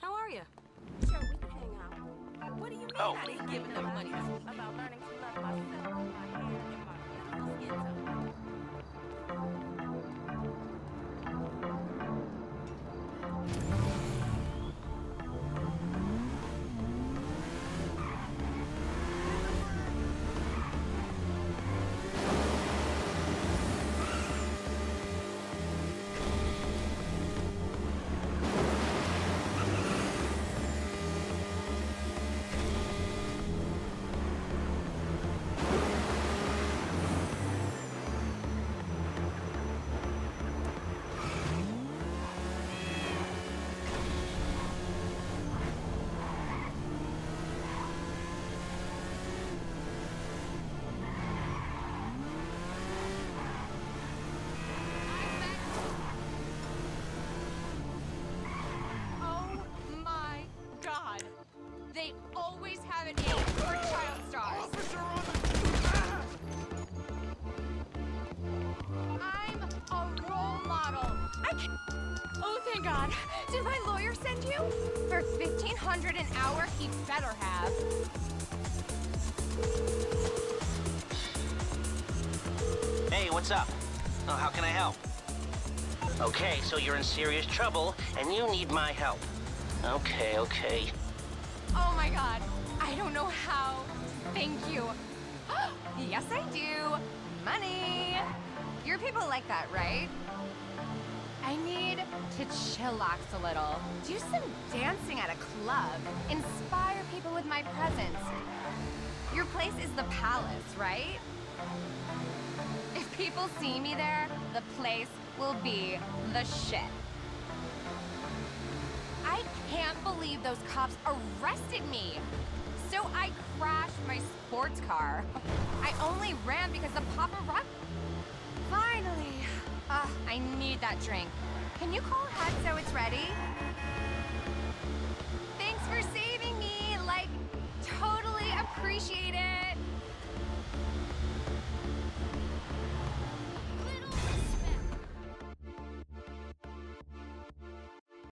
How are you? Sure, we can hang out. What do you mean Oh. I didn't give enough money about learning to love myself, my hair, and my beautiful skin tone? Always have an aim for child stars. I'm a role model. I can Oh, thank God. Did my lawyer send you? For 1500 an hour, he better have. Hey, what's up? Oh, how can I help? Okay, so you're in serious trouble, and you need my help. Okay, okay. Oh my god. I don't know how. Thank you. yes, I do. Money. Your people like that, right? I need to chillax a little. Do some dancing at a club. Inspire people with my presence. Your place is the palace, right? If people see me there, the place will be the shit. Can't believe those cops arrested me. So I crashed my sports car. I only ran because the paparazzi. Finally. Ugh, I need that drink. Can you call ahead so it's ready?